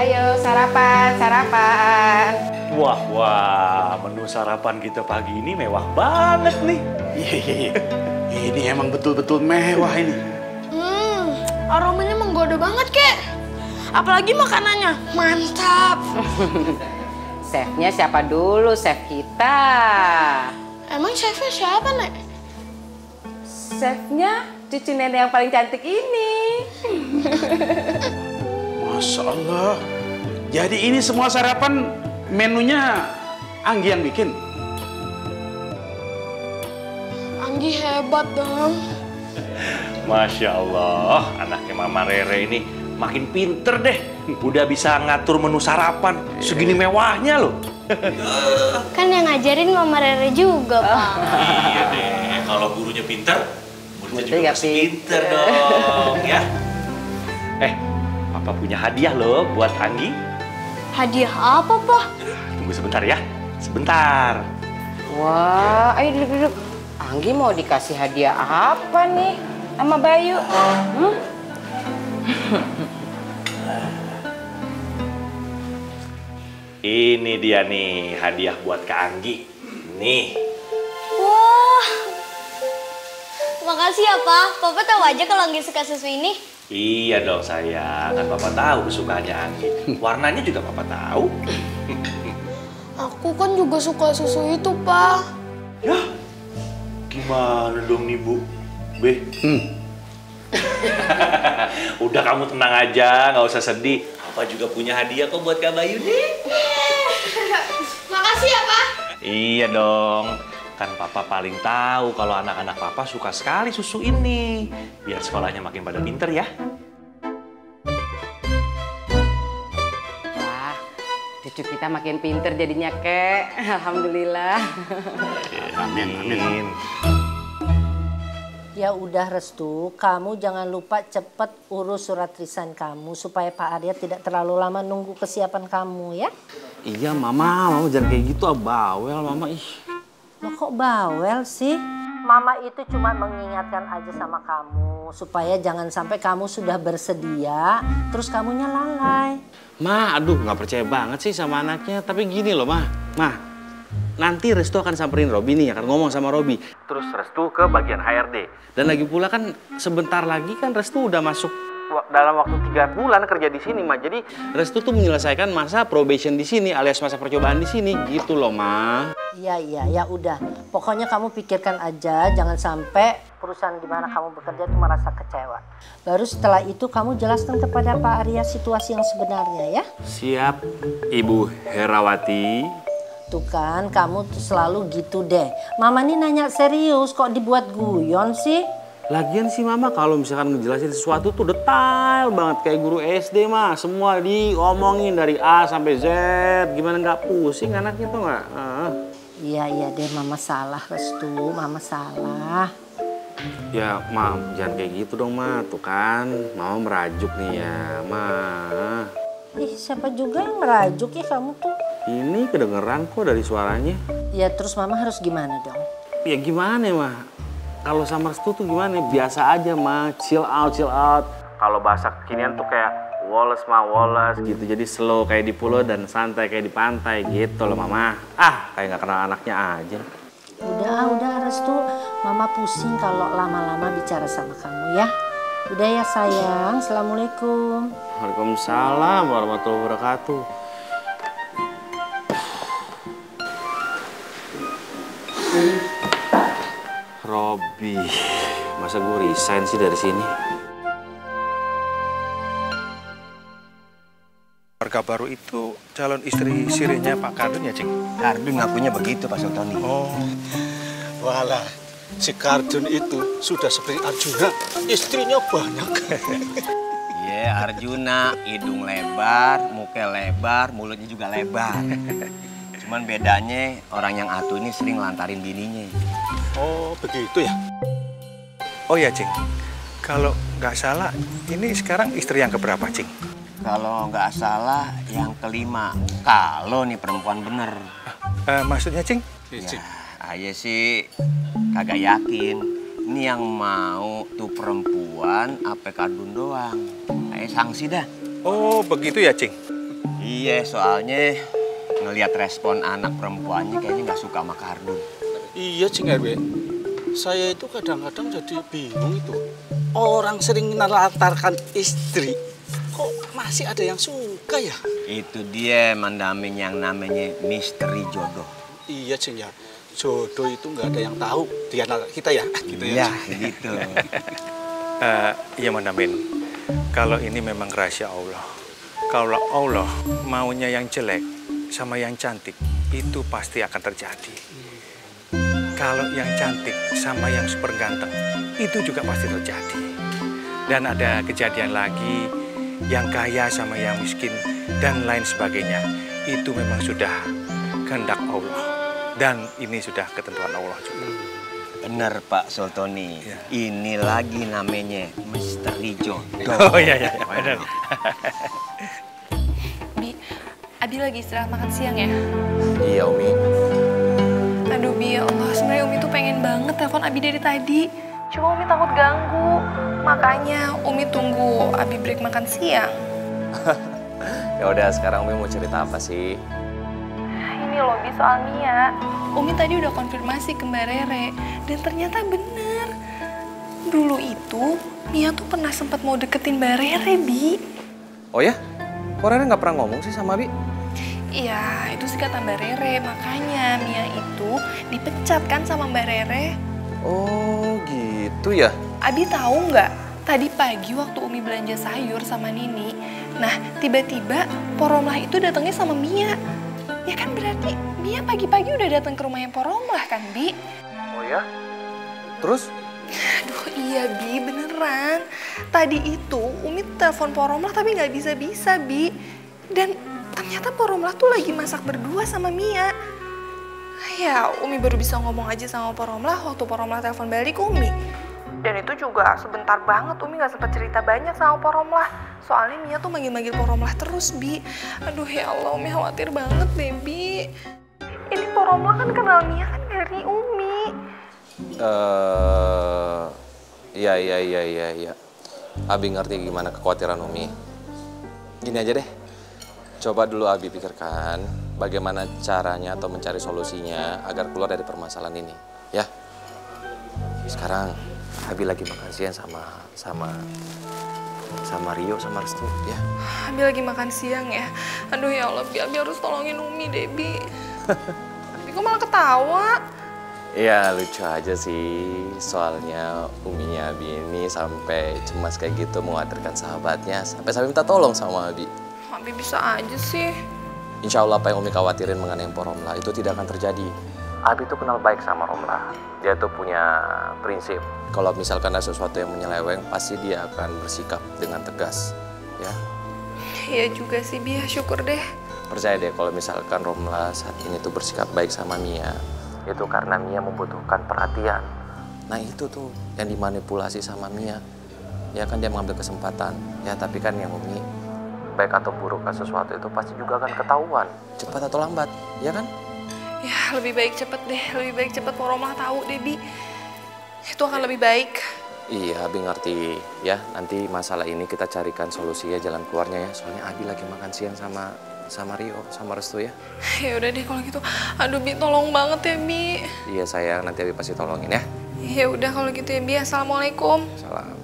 Ayo sarapan, sarapan. Wah, wah, menu sarapan kita pagi ini mewah banget nih. Iya, iya, iya. Ini emang betul-betul mewah ini. Hmm, aromanya menggoda banget, Kek. Apalagi makanannya, mantap. Chefnya siapa dulu, chef kita? Emang chefnya siapa, Nek? Chefnya cucu nenek yang paling cantik ini. Masya Allah. Jadi ini semua sarapan menunya Anggi yang bikin. Anggi hebat dong. Masya Allah, anaknya Mama Rere ini makin pinter deh. Udah bisa ngatur menu sarapan, segini mewahnya loh. Kan yang ngajarin Mama Rere juga, Pak. iya deh, kalau gurunya pinter, muridnya juga harus pinter dong, ya. Eh, Papa punya hadiah loh buat Anggi. Hadiah apa, Pak? Tunggu sebentar ya, sebentar. Wah, ayo duduk-duduk. Anggi mau dikasih hadiah apa nih sama Bayu? Hmm? Ini dia nih hadiah buat Kak Anggi. Nih, Wah. Makasih ya, Pak. Papa tahu aja kalau Anggi suka susu ini. Iya dong sayang. Kan Papa tahu kesukaannya Anggi. Warnanya juga Papa tahu. Aku kan juga suka susu itu, Pak. Ya, gimana dong nih Bu? Be, udah kamu tenang aja, nggak usah sedih. Papa juga punya hadiah kok buat Kak Bayu nih. Makasih ya, Pak. Iya dong. Kan Papa paling tahu kalau anak-anak Papa suka sekali susu ini. Biar sekolahnya makin pada pinter ya. Wah, cucu kita makin pinter jadinya, Kek. Alhamdulillah. Amin, amin. Ya udah Restu, kamu jangan lupa cepet urus surat resign kamu supaya Pak Arya tidak terlalu lama nunggu kesiapan kamu ya. Iya mama, mama jangan kayak gitu ah bawel mama ih. Loh kok bawel sih? Mama itu cuma mengingatkan aja sama kamu supaya jangan sampai kamu sudah bersedia terus kamunya lalai. Ma, aduh nggak percaya banget sih sama anaknya. Tapi gini loh ma, ma. Nanti Restu akan samperin Robi nih, akan ngomong sama Robi. Terus Restu ke bagian HRD. Dan lagi pula kan sebentar lagi kan Restu udah masuk dalam waktu tiga bulan kerja di sini, ma. Jadi Restu tuh menyelesaikan masa probation di sini, alias masa percobaan di sini, gitu loh, ma. Iya iya ya udah. Pokoknya kamu pikirkan aja jangan sampai perusahaan di mana kamu bekerja itu merasa kecewa. Baru setelah itu kamu jelaskan kepada Pak Arya situasi yang sebenarnya ya. Siap, Ibu Herawati. Tuh kan, kamu tuh selalu gitu deh. Mama nih nanya serius, kok dibuat guyon sih? Lagian sih mama kalau misalkan ngejelasin sesuatu tuh detail banget kayak guru SD mah semua diomongin dari A sampai Z gimana nggak pusing anaknya tuh nggak? Iya, iya deh, Mama salah, Restu. Mama salah. Ya ma jangan kayak gitu dong ma tuh kan mama merajuk nih ya ma. Ih, siapa juga yang merajuk ya kamu tuh? Ini kedengeran kok dari suaranya. Ya terus Mama harus gimana dong? Ya gimana ya ma? Kalau sama Restu tuh gimana? Biasa aja ma, chill out, chill out. Kalau bahasa kekinian tuh kayak Wallace ma Wallace gitu. Jadi slow kayak di pulau dan santai kayak di pantai gitu loh mama. Ah kayak nggak kenal anaknya aja. Udah, udah Restu. Mama pusing kalau lama-lama bicara sama kamu ya. Udah ya sayang, Assalamualaikum. Waalaikumsalam warahmatullahi wabarakatuh. Robi, masa gue resign sih dari sini? Warga baru itu calon istri sirinya Pak Kardun ya, Cing? Kardun ngakunya begitu Pak Sultoni. Oh, walah. Si Kardun itu sudah seperti Arjuna, istrinya banyak. Iya, Arjuna, hidung lebar, muka lebar, mulutnya juga lebar. Cuman bedanya orang yang atu ini sering lantarin bininya. Oh, begitu ya? Oh ya, Cing. Kalau nggak salah, ini sekarang istri yang keberapa, Cing? Kalau nggak salah yang kelima. Kalau nih perempuan bener. Eh, maksudnya, Cing? Ya, aja sih kagak yakin. Ini yang mau tuh perempuan apa kardun doang. Kayak sanksi dah. Oh, begitu ya, Cing? Iya, soalnya ngelihat respon anak perempuannya kayaknya nggak suka sama kardun. Iya, Cing RW. Saya itu kadang-kadang jadi bingung itu. Orang sering menelantarkan istri, masih ada yang suka ya? Itu dia mandamin yang namanya misteri jodoh. Iya, Cing ya. Jodoh itu nggak ada yang tahu di antara kita ya. Gitu Iya, ya. Gitu. Eh, iya Mandamin, kalau ini memang rahasia Allah. Kalau Allah maunya yang jelek sama yang cantik, itu pasti akan terjadi. Kalau yang cantik sama yang super ganteng, itu juga pasti terjadi. Dan ada kejadian lagi, yang kaya sama yang miskin, dan lain sebagainya. Itu memang sudah kehendak Allah. Dan ini sudah ketentuan Allah juga. Bener Pak Sultoni. Ini lagi namanya misteri jodoh. Oh iya, iya, iya, bener. Bi, Abi lagi istirahat makan siang ya? Iya Umi. Aduh Bi, ya Allah, sebenarnya Umi tuh pengen banget telepon Abi dari tadi. Cuma Umi takut ganggu. Makanya Umi tunggu Abi break makan siang. Ya udah, sekarang Umi mau cerita apa sih? Ini loh Bi soal Mia. Umi tadi udah konfirmasi ke Mbak Rere. Dan ternyata bener. Dulu itu Mia tuh pernah sempat mau deketin Mbak Rere, Bi. Oh ya? Kok Rere nggak pernah ngomong sih sama Bi? Iya, itu sih kata Mbak Rere. Makanya Mia itu dipecat kan sama Mbak Rere. Oh gitu ya? Abi tahu nggak? Tadi pagi waktu Umi belanja sayur sama Nini, nah tiba-tiba Poromlah itu datangnya sama Mia. Ya kan berarti Mia pagi-pagi udah datang ke rumahnya Poromlah kan, Bi? Oh ya? Terus? Aduh iya Bi, beneran. Tadi itu Umi telepon Poromlah tapi nggak bisa-bisa Bi. Dan ternyata Poromlah tuh lagi masak berdua sama Mia. Ya Umi baru bisa ngomong aja sama Poromlah waktu Poromlah telepon balik Umi. Dan itu juga sebentar banget Umi gak sempat cerita banyak sama Poromlah. Soalnya Mia tuh manggil-manggil Poromlah terus Bi. Aduh ya Allah Umi khawatir banget deh Bi. Ini Poromlah kan kenal Mia kan dari Umi. Eh, iya iya iya iya iya. Abi ngerti gimana kekhawatiran Umi. Gini aja deh. Coba dulu Abi pikirkan bagaimana caranya atau mencari solusinya agar keluar dari permasalahan ini, ya. Sekarang Abi lagi makan siang sama sama sama Rio sama Restu, ya. Abi lagi makan siang ya. Aduh ya Allah, Bi, Abi harus tolongin Umi, Debi. Abi kok malah ketawa? Iya lucu aja sih soalnya uminya Abi ini sampai cemas kayak gitu mengkhawatirkan sahabatnya sampai sampai minta tolong sama Abi. Abi bisa aja sih. Insya Allah apa yang Umi khawatirin mengenai Empor Romlah itu tidak akan terjadi. Abi tuh kenal baik sama Romlah. Dia tuh punya prinsip. Kalau misalkan ada sesuatu yang menyeleweng, pasti dia akan bersikap dengan tegas. Ya, Iya juga sih, Bi. Syukur deh. percaya deh kalau misalkan Romlah saat ini tuh bersikap baik sama Mia, itu karena Mia membutuhkan perhatian. Nah itu tuh yang dimanipulasi sama Mia. Ya kan dia mengambil kesempatan. Ya tapi kan yang Umi baik atau buruk kan sesuatu itu pasti juga akan ketahuan cepat atau lambat, ya kan? Ya, lebih baik cepet deh. Lebih baik cepet Poromlah tahu deh, Bi. Itu akan lebih baik. Iya, Abi ngerti. Ya, nanti masalah ini kita carikan solusinya, jalan keluarnya ya. Soalnya Abi lagi makan siang sama sama Rio, sama Restu ya. Ya udah deh kalau gitu. Aduh, Bi, tolong banget ya, Bi. Iya sayang, nanti Abi pasti tolongin ya. Ya udah kalau gitu ya, Bi. Assalamualaikum. Salam.